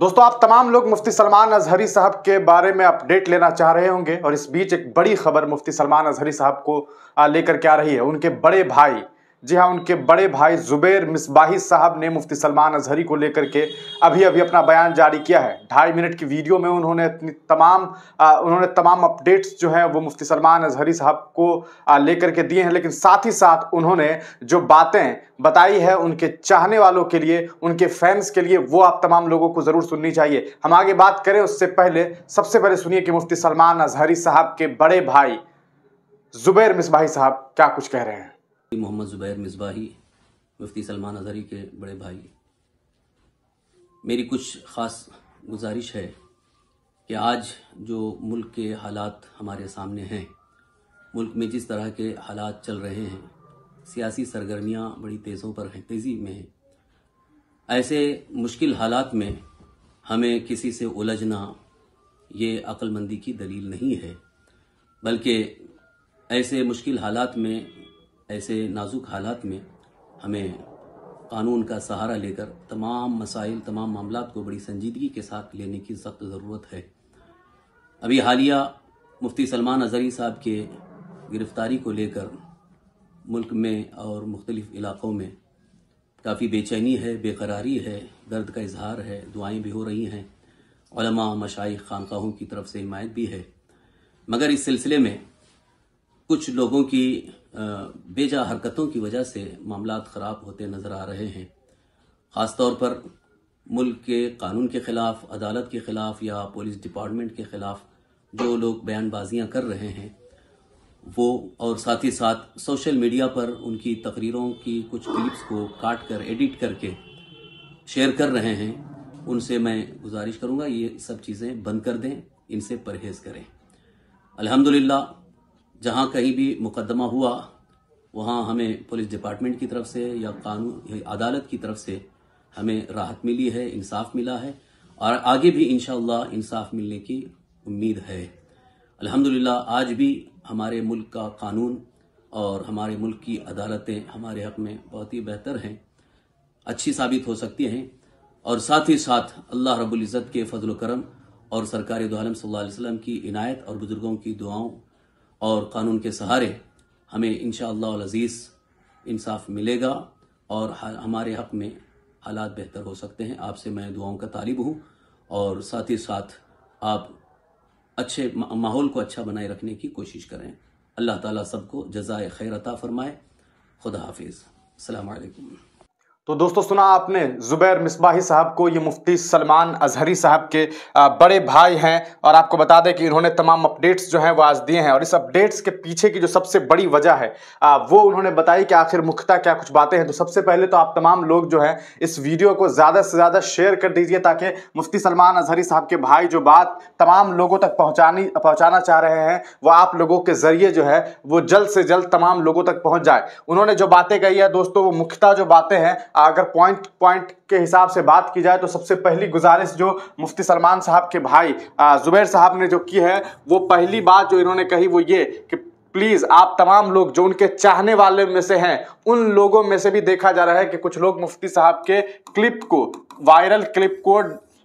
दोस्तों, आप तमाम लोग मुफ्ती सलमान अजहरी साहब के बारे में अपडेट लेना चाह रहे होंगे और इस बीच एक बड़ी खबर मुफ्ती सलमान अजहरी साहब को लेकर के आ रही है। उनके बड़े भाई जी हाँ उनके बड़े भाई जुबैर मिसबाही साहब ने मुफ्ती सलमान अजहरी को लेकर के अभी अभी अपना बयान जारी किया है। ढाई मिनट की वीडियो में उन्होंने अपनी तमाम आ, उन्होंने तमाम अपडेट्स जो हैं वो मुफ्ती सलमान अजहरी साहब को लेकर के दिए हैं लेकिन साथ ही साथ उन्होंने जो बातें बताई है उनके चाहने वालों के लिए उनके फैंस के लिए वो आप तमाम लोगों को ज़रूर सुननी चाहिए। हम आगे बात करें उससे पहले सबसे पहले सुनिए कि मुफ्ती सलमान अजहरी साहब के बड़े भाई जुबैर मिसबाही साहब क्या कुछ कह रहे हैं। मोहम्मद ज़ुबैर मिसबाही मुफ्ती सलमान अजहरी के बड़े भाई। मेरी कुछ ख़ास गुजारिश है कि आज जो मुल्क के हालात हमारे सामने हैं, मुल्क में जिस तरह के हालात चल रहे हैं, सियासी सरगर्मियाँ बड़ी तेज़ों पर हैं, तेज़ी में हैं। ऐसे मुश्किल हालात में हमें किसी से उलझना, ये अक्लमंदी की दलील नहीं है, बल्कि ऐसे मुश्किल हालात में ऐसे नाजुक हालात में हमें कानून का सहारा लेकर तमाम मसाइल, तमाम मामला को बड़ी संजीदगी के साथ लेने की सख्त ज़रूरत है। अभी हालिया मुफ्ती सलमान अजहरी साहब के गिरफ्तारी को लेकर मुल्क में और मुख्तलिफ़ इलाक़ों में काफ़ी बेचैनी है, बेकरारी है, दर्द का इजहार है, दुआएँ भी हो रही हैं। मशाइ खानकाहों की तरफ़ से हिमायत भी है। मगर इस सिलसिले में कुछ लोगों की बेजा हरकतों की वजह से मामला ख़राब होते नज़र आ रहे हैं। ख़ास तौर पर मुल्क के कानून के ख़िलाफ़, अदालत के ख़िलाफ़ या पुलिस डिपार्टमेंट के ख़िलाफ़ जो लोग बयानबाजियाँ कर रहे हैं, वो और साथ ही साथ सोशल मीडिया पर उनकी तकरीरों की कुछ क्लिप्स को काट कर, एडिट करके शेयर कर रहे हैं, उनसे मैं गुजारिश करूँगा ये सब चीज़ें बंद कर दें, इनसे परहेज़ करें। अल्हम्दुलिल्लाह जहाँ कहीं भी मुकदमा हुआ, वहाँ हमें पुलिस डिपार्टमेंट की तरफ़ से या कानून अदालत की तरफ़ से हमें राहत मिली है, इंसाफ मिला है, और आगे भी इन इंसाफ मिलने की उम्मीद है। अल्हम्दुलिल्लाह, आज भी हमारे मुल्क का कानून और हमारे मुल्क की अदालतें हमारे हक में बहुत ही बेहतर हैं, अच्छी साबित हो सकती हैं, और साथ ही साथ अल्लाह रब्बुल इज़्ज़त के फजल करम और सरकारी दो आलम सल्लल्लाहु की इनायत और बुज़ुर्गों की दुआओं और कानून के सहारे हमें इन अज़ीज़ इंसाफ मिलेगा और हमारे हक में हालात बेहतर हो सकते हैं। आपसे मैं दुआओं का तालिब हूँ और साथ ही साथ आप अच्छे माहौल को अच्छा बनाए रखने की कोशिश करें। अल्लाह ताला सबको जजाय खैर अता फरमाए। खुदा हाफिज़। अलैक्म। तो दोस्तों, सुना आपने जुबैर मिसबाही साहब को, ये मुफ्ती सलमान अजहरी साहब के बड़े भाई हैं और आपको बता दें कि इन्होंने तमाम अपडेट्स जो हैं वो आज दिए हैं और इस अपडेट्स के पीछे की जो सबसे बड़ी वजह है वो उन्होंने बताई कि आखिर मुख्ता क्या कुछ बातें हैं। तो सबसे पहले तो आप तमाम लोग जो हैं इस वीडियो को ज़्यादा से ज़्यादा शेयर कर दीजिए ताकि मुफ्ती सलमान अजहरी साहब के भाई जो बात तमाम लोगों तक पहुँचानी, पहुँचाना चाह रहे हैं, वो आप लोगों के ज़रिए जो है वो जल्द से जल्द तमाम लोगों तक पहुँच जाए। उन्होंने जो बातें कही है दोस्तों, वो मुख्ता जो बातें हैं अगर पॉइंट पॉइंट के हिसाब से बात की जाए तो सबसे पहली गुजारिश जो मुफ्ती सलमान साहब के भाई जुबैर साहब ने जो की है, वो पहली बात जो इन्होंने कही वो ये कि प्लीज़ आप तमाम लोग जो उनके चाहने वाले में से हैं, उन लोगों में से भी देखा जा रहा है कि कुछ लोग मुफ्ती साहब के क्लिप को वायरल क्लिप को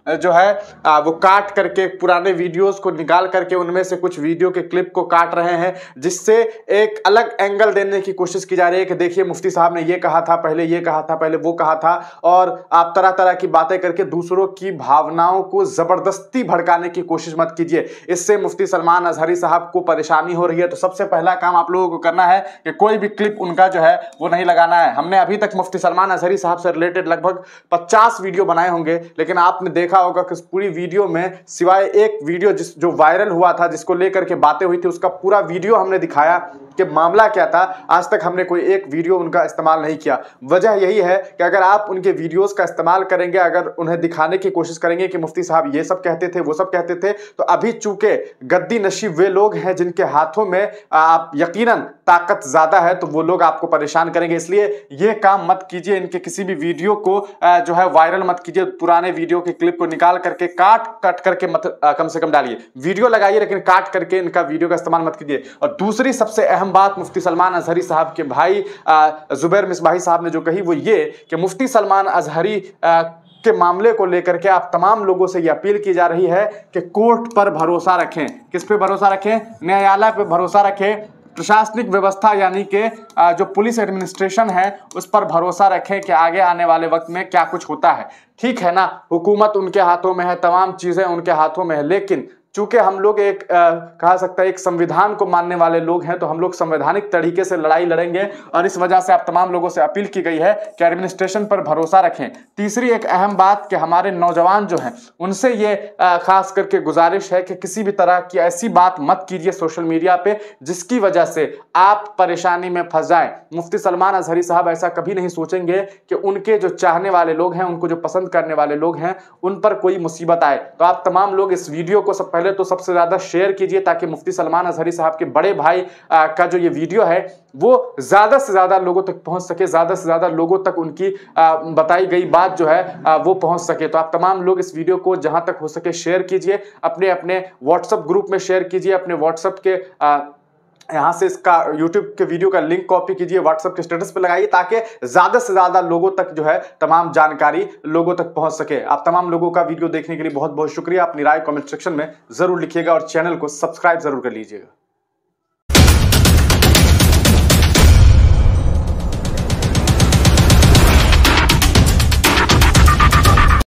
जो है वो काट करके, पुराने वीडियोस को निकाल करके उनमें से कुछ वीडियो के क्लिप को काट रहे हैं, जिससे एक अलग एंगल देने की कोशिश की जा रही है कि देखिए, मुफ्ती साहब ने ये कहा था, पहले ये कहा था, पहले वो कहा था, और आप तरह तरह की बातें करके दूसरों की भावनाओं को ज़बरदस्ती भड़काने की कोशिश मत कीजिए। इससे मुफ्ती सलमान अजहरी साहब को परेशानी हो रही है। तो सबसे पहला काम आप लोगों को करना है कि कोई भी क्लिप उनका जो है, वो नहीं लगाना है। हमने अभी तक मुफ्ती सलमान अजहरी साहब से रिलेटेड लगभग पचास वीडियो बनाए होंगे, लेकिन आपने देखा होगा कि पूरी वीडियो में सिवाय एक वीडियो जिस जो वायरल हुआ था, जिसको लेकर के बातें हुई थी, उसका पूरा वीडियो हमने दिखाया। कि मामला क्या था? आज तक हमने कोई एक वीडियो उनका इस्तेमाल नहीं किया। वजह यही है कि अगर आप उनके वीडियोस का इस्तेमाल करेंगे, अगर उन्हें दिखाने की कोशिश करेंगे कि मुफ्ती साहब ये सब कहते थे, वो सब कहते थे तो अभी चूँकि गद्दी नशीब वे लोग हैं जिनके हाथों में आप यकीनन ताकत ज़्यादा है तो वो लोग आपको परेशान करेंगे। इसलिए ये काम मत कीजिए, इनके किसी भी वीडियो को जो है वायरल मत कीजिए, पुराने वीडियो के क्लिप को निकाल करके, काट, कट करके मत कम से कम डालिए। वीडियो लगाइए, लेकिन काट करके इनका वीडियो का इस्तेमाल मत कीजिए। और दूसरी सबसे अहम बात मुफ्ती सलमान अजहरी साहब के भाई जुबैर मिसबाही साहब ने जो कही वो ये कि मुफ्ती सलमान अजहरी के मामले को लेकर के आप तमाम लोगों से यह अपील की जा रही है कि कोर्ट पर भरोसा रखें। किस पे भरोसा रखें? न्यायालय पे भरोसा रखें। प्रशासनिक व्यवस्था यानी कि जो पुलिस एडमिनिस्ट्रेशन है, उस पर भरोसा रखें कि आगे आने वाले वक्त में क्या कुछ होता है। ठीक है ना? हुकूमत उनके हाथों में है, तमाम चीज़ें उनके हाथों में है, लेकिन चूँकि हम लोग एक आ, कहा सकता है एक संविधान को मानने वाले लोग हैं तो हम लोग संवैधानिक तरीके से लड़ाई लड़ेंगे और इस वजह से आप तमाम लोगों से अपील की गई है कि एडमिनिस्ट्रेशन पर भरोसा रखें। तीसरी एक अहम बात कि हमारे नौजवान जो हैं उनसे ये आ, खास करके गुजारिश है कि किसी भी तरह की ऐसी बात मत कीजिए सोशल मीडिया पर जिसकी वजह से आप परेशानी में फंस जाए। मुफ्ती सलमान अजहरी साहब ऐसा कभी नहीं सोचेंगे कि उनके जो चाहने वाले लोग हैं उनको जो पसंद करने वाले लोग हैं उन पर कोई मुसीबत आए। तो आप तमाम लोग इस वीडियो को सब पहले तो सबसे ज़्यादा शेयर कीजिए ताकि मुफ्ती सलमान अजहरी साहब के बड़े भाई आ, का जो ये वीडियो है वो ज़्यादा से ज़्यादा लोगों तक पहुँच सके ज़्यादा से ज़्यादा लोगों तक उनकी बताई गई बात जो है आ, वो पहुँच सके। तो आप तमाम लोग इस वीडियो को जहाँ तक हो सके शेयर कीजिए अपने अपने व्हाट्सअप ग्रुप में शेयर कीजिए अपने व्हाट्सअप के यहाँ से इसका यूट्यूब के वीडियो का लिंक कॉपी कीजिए, WhatsApp के स्टेटस पे लगाइए ताकि ज़्यादा से ज़्यादा लोगों तक जो है तमाम जानकारी लोगों तक पहुँच सके। आप तमाम लोगों का वीडियो देखने के लिए बहुत बहुत शुक्रिया। अपनी राय कमेंट सेक्शन में ज़रूर लिखिएगा और चैनल को सब्सक्राइब ज़रूर कर लीजिएगा।